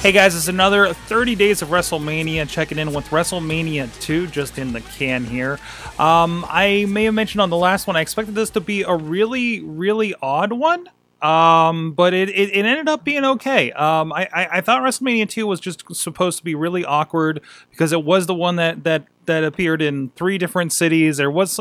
Hey guys, it's another 30 days of WrestleMania. Checking in with WrestleMania 2 just in the can here. Um, I may have mentioned on the last one, I expected this to be a really, really odd one. Um, but it, it, it, ended up being okay. Um, I, I, I, thought WrestleMania 2 was just supposed to be really awkward because it was the one that, that, that appeared in three different cities. There was,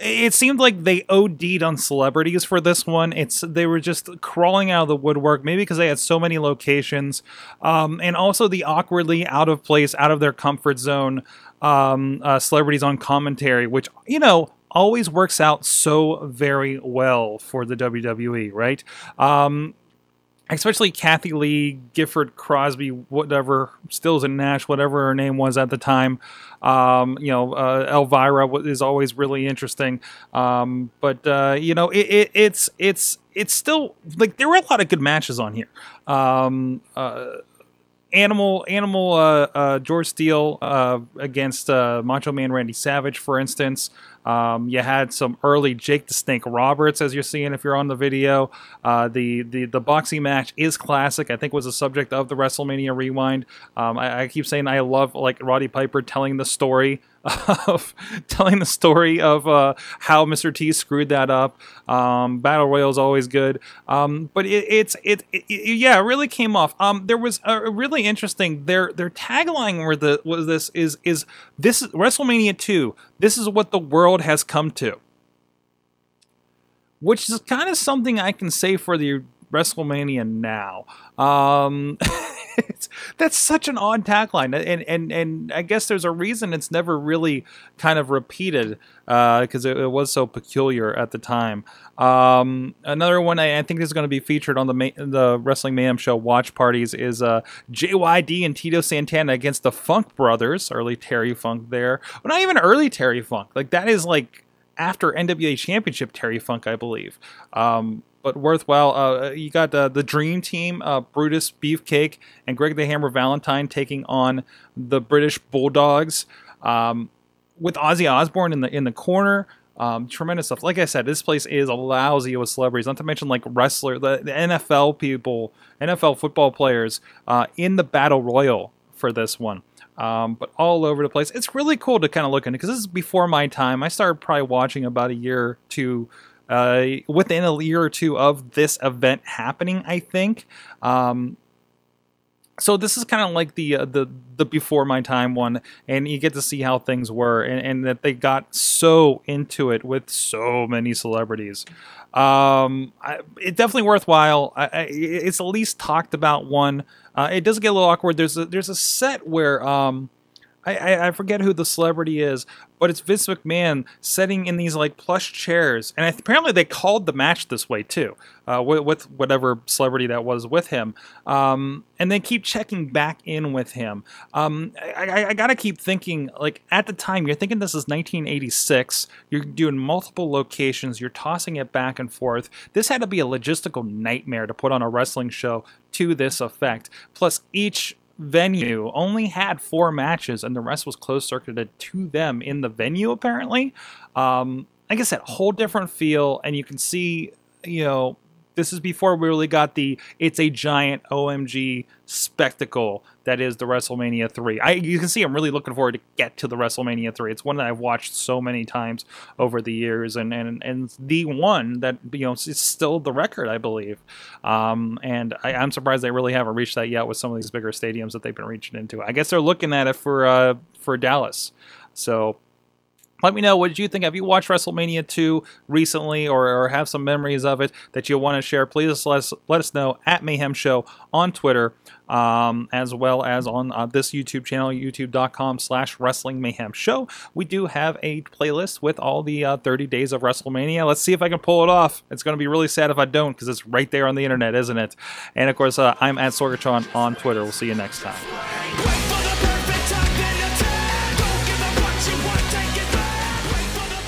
it seemed like they OD'd on celebrities for this one. It's they were just crawling out of the woodwork, maybe because they had so many locations, um, and also the awkwardly out of place, out of their comfort zone um, uh, celebrities on commentary, which you know always works out so very well for the WWE, right? Um, especially Kathie Lee, Gifford Crosby, whatever, Stills and Nash, whatever her name was at the time. Um, you know, uh, Elvira is always really interesting. Um, but uh, you know, it, it, it's it's it's still like there were a lot of good matches on here. Um, uh, Animal, Animal, uh, uh, George Steele uh, against uh, Macho Man Randy Savage, for instance. Um, you had some early Jake the Snake Roberts, as you're seeing if you're on the video. Uh, the, the the boxing match is classic. I think was the subject of the WrestleMania Rewind. Um, I, I, keep saying I love like Roddy Piper telling the story of telling the story of uh, how Mr. T screwed that up. Um, Battle Royal is always good, um, but it, it's it, it, yeah, it really came off. Um, there was a really interesting their their tagline where the was this is is this WrestleMania two. This is what the world has come to, which is kind of something I can say for the WrestleMania now. Um, that's such an odd tagline, and and and I guess there's a reason it's never really kind of repeated because uh, it, it, was so peculiar at the time. Um, another one I, I, think is going to be featured on the ma- the Wrestling Mayhem Show watch parties is uh, JYD and Tito Santana against the Funk Brothers, early Terry Funk there, but not even early Terry Funk. Like that is like after NWA Championship Terry Funk, I believe. Um, but worthwhile. Uh, you got uh, the Dream Team, uh, Brutus Beefcake, and Greg the Hammer Valentine taking on the British Bulldogs, um, with Ozzy Osbourne in the in the corner. Um, tremendous stuff. Like I said, this place is a lousy with celebrities. Not to mention like wrestler, the, the NFL people, NFL football players uh, in the battle royal for this one. Um, but all over the place. It's really cool to kind of look into because this is before my time. I started probably watching about a year to uh, within a year or two of this event happening, I think. Um, so this is kind of like the uh, the the before my time one, and you get to see how things were, and, and that they got so into it with so many celebrities. Um, I, it's definitely worthwhile. I, I, it's at least talked about one. Uh, it does get a little awkward. There's a, there's a set where um, I, I, forget who the celebrity is, but it's Vince McMahon sitting in these like plush chairs, and apparently they called the match this way too, uh, with, with, whatever celebrity that was with him. Um, and they keep checking back in with him. Um, I, I, gotta keep thinking like at the time you're thinking this is 1986. You're doing multiple locations. You're tossing it back and forth. This had to be a logistical nightmare to put on a wrestling show to this effect. Plus each venue only had four matches, and the rest was closed circuited to them in the venue. Apparently, um, like I said, whole different feel, and you can see, you know, this is before we really got the it's a giant OMG spectacle that is the WrestleMania 3. I you can see I'm really looking forward to get to the WrestleMania 3. It's one that I've watched so many times over the years and and and the one that you know it's still the record I believe. Um, and I, am surprised they really haven't reached that yet with some of these bigger stadiums that they've been reaching into. I guess they're looking at it for uh, for Dallas. So let me know what you think. Have you watched WrestleMania 2 recently or, or have some memories of it that you want to share? Please let us, let us know at Mayhem Show on Twitter, um, as well as on uh, this YouTube channel, youtube.com slash Wrestling Mayhem Show. We do have a playlist with all the uh, 30 days of WrestleMania. Let's see if I can pull it off. It's going to be really sad if I don't because it's right there on the internet, isn't it? And of course, uh, I'm at Sorgatron on Twitter. We'll see you next time.